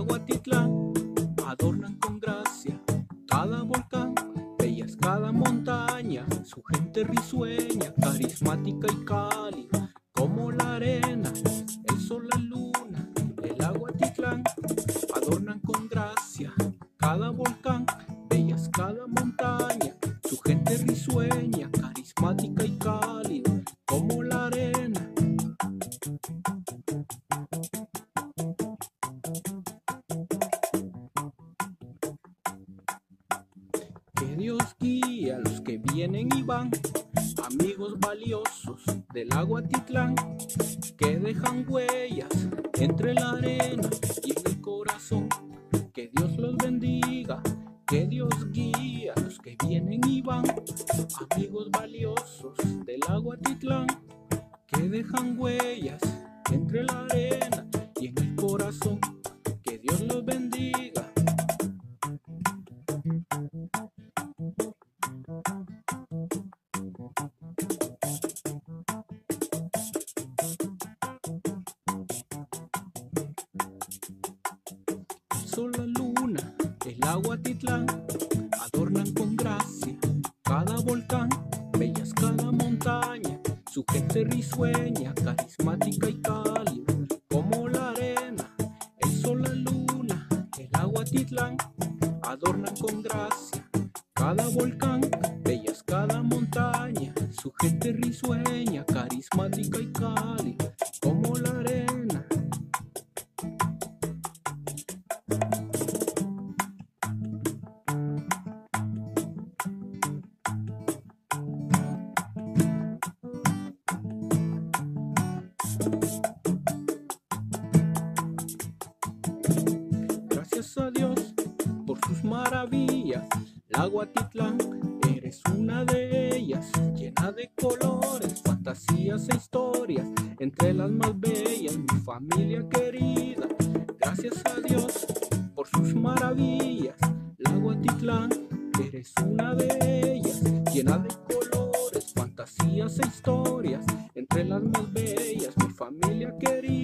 Aguatitlán adornan con gracia cada volcán, bellas cada montaña, su gente risueña, carismática y cálida, como la arena, el sol, la luna, el Aguatitlán adornan con gracia cada volcán, bellas cada montaña, su gente risueña, Que Dios guíe a los que vienen y van, amigos valiosos del Aguatitlán, que dejan huellas entre la arena y en el corazón. Que Dios los bendiga, que Dios guíe a los que vienen y van, amigos valiosos del Aguatitlán, que dejan huellas entre la arena y en el corazón. Sol, la luna, el agua titlán, adornan con gracia cada volcán, bellas cada montaña, su gente risueña, carismática y cálida, como la arena, el sol, la luna, el agua titlán, adornan con gracia cada volcán, bellas cada montaña, su gente risueña, carismática y cálida, como la arena. Gracias a Dios por sus maravillas. La Guatitlán, eres una de ellas, llena de colores, fantasías e historias, entre las más bellas, mi familia querida. Gracias a Dios por sus maravillas. La Guatitlán, eres una de ellas, llena de colores, fantasías e historias, entre las más bellas, mi familia querida.